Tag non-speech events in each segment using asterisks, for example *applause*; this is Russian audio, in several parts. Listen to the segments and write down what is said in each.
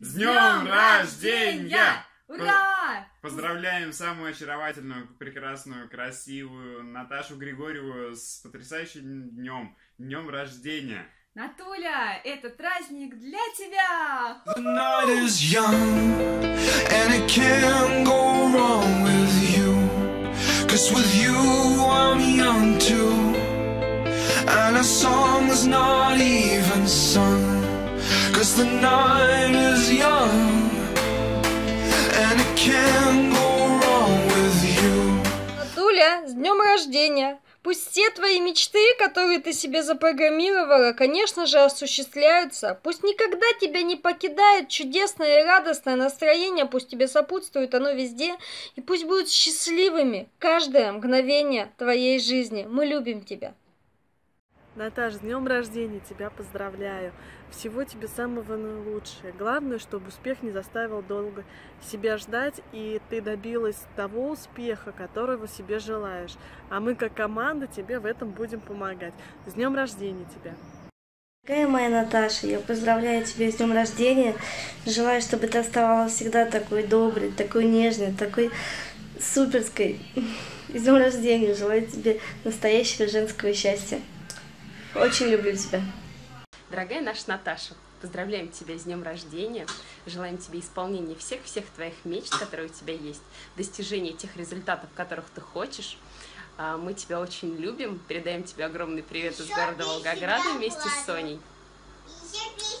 С днем рождения! Ура! Поздравляем самую очаровательную, прекрасную, красивую Наташу Григорьеву с потрясающим днем, днем рождения. Натуля, этот праздник для тебя! The night is young, and it can't go wrong with you. Cause with you, I'm young too. And a song is not even sung. Cause the night is young, and it can't go wrong with you. Натуля, с днем рождения! Пусть все твои мечты, которые ты себе запрограммировала, конечно же, осуществляются. Пусть никогда тебя не покидает чудесное и радостное настроение, пусть тебе сопутствует оно везде, и пусть будут счастливыми каждое мгновение твоей жизни. Мы любим тебя. Наташ, с днем рождения тебя поздравляю. Всего тебе самого наилучшего. Главное, чтобы успех не заставил долго себя ждать, и ты добилась того успеха, которого себе желаешь. А мы, как команда, тебе в этом будем помогать. С днем рождения тебя! Дорогая моя Наташа, я поздравляю тебя с днем рождения. Желаю, чтобы ты оставалась всегда такой доброй, такой нежной, такой суперской. *laughs* С днем рождения желаю тебе настоящего женского счастья. Очень люблю тебя. Дорогая наша Наташа, поздравляем тебя с днем рождения, желаем тебе исполнения всех-всех твоих мечт, которые у тебя есть, достижения тех результатов, которых ты хочешь. А, Мы тебя очень любим, передаем тебе огромный привет из города Волгограда вместе с Соней.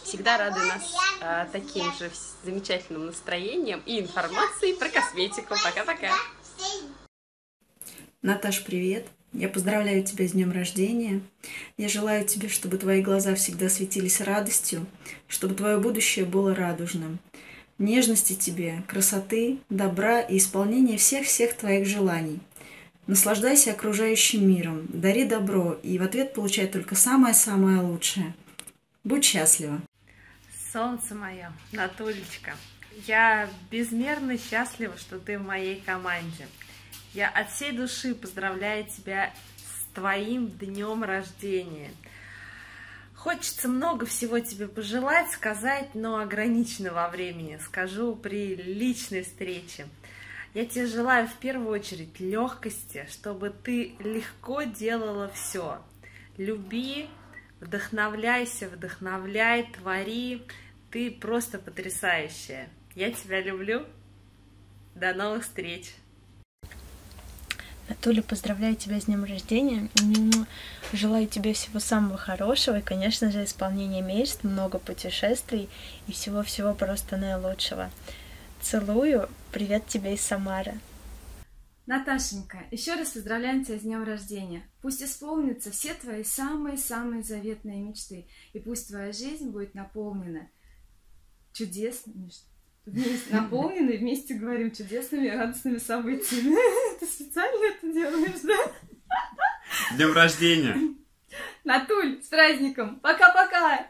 Всегда рады нас а, таким же замечательным настроением и информацией про косметику. Пока-пока! Наташ, привет! Я поздравляю тебя с днем рождения. Я желаю тебе, чтобы твои глаза всегда светились радостью, чтобы твое будущее было радужным. Нежности тебе, красоты, добра и исполнения всех-всех твоих желаний. Наслаждайся окружающим миром, дари добро и в ответ получай только самое-самое лучшее. Будь счастлива! Солнце мое, Натулечка, я безмерно счастлива, что ты в моей команде. Я от всей души поздравляю тебя с твоим днем рождения. Хочется много всего тебе пожелать, сказать, но ограничено во времени. Скажу при личной встрече. Я тебе желаю в первую очередь легкости, чтобы ты легко делала все. Люби, вдохновляйся, вдохновляй, твори. Ты просто потрясающая. Я тебя люблю. До новых встреч. Туля, поздравляю тебя с днем рождения. М, Желаю тебе всего самого хорошего и, конечно же, исполнения мечт, много путешествий и всего-всего просто наилучшего. Целую. Привет тебе из Самары. Наташенька, еще раз поздравляем тебя с днем рождения. Пусть исполнятся все твои самые-самые заветные мечты, и пусть твоя жизнь будет наполнена чудесными, вместе, *laughs* наполненной, вместе говорим, чудесными и радостными событиями. *laughs* Ты специально это делаешь, да? С днем рождения! Натуль, с праздником! Пока-пока!